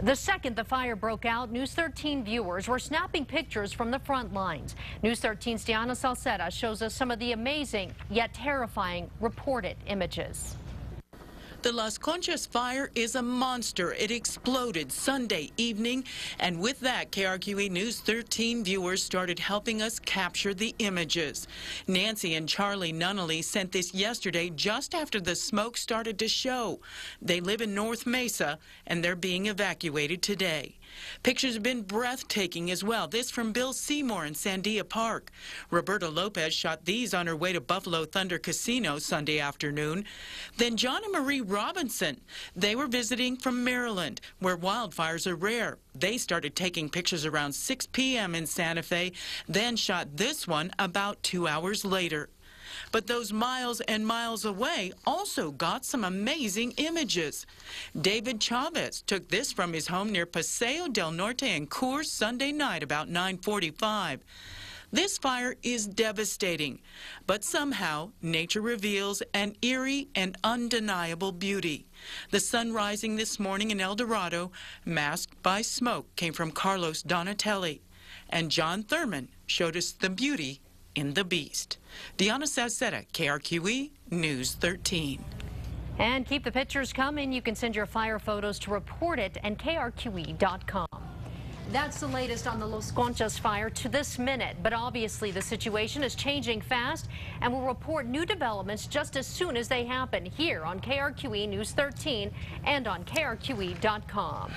The second the fire broke out, News 13 viewers were snapping pictures from the front lines. News 13's Diana Salceda shows us some of the amazing yet terrifying reported images. The Las Conchas fire is a monster. It exploded Sunday evening, and with that, KRQE News 13 viewers started helping us capture the images. Nancy and Charlie Nunnally sent this yesterday just after the smoke started to show. They live in North Mesa, and they're being evacuated today. Pictures have been breathtaking as well. This from Bill Seymour in Sandia Park. Roberta Lopez shot these on her way to Buffalo Thunder Casino Sunday afternoon. Then John and Marie Robinson. They were visiting from Maryland, where wildfires are rare. They started taking pictures around 6 p.m. in Santa Fe, then shot this one about two hours later. But those miles and miles away also got some amazing images. David Chavez took this from his home near Paseo del Norte in Coors Sunday night about 945. This fire is devastating, but somehow nature reveals an eerie and undeniable beauty. The sun rising this morning in El Dorado, masked by smoke, came from Carlos Donatelli. And John Thurman showed us the beauty in the beast. Diana Salceda, KRQE News 13. And keep the pictures coming. You can send your fire photos to report it and krqe.com. That's the latest on the Los Conchas fire to this minute. But obviously, the situation is changing fast, and we'll report new developments just as soon as they happen here on KRQE News 13 and on krqe.com.